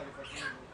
California.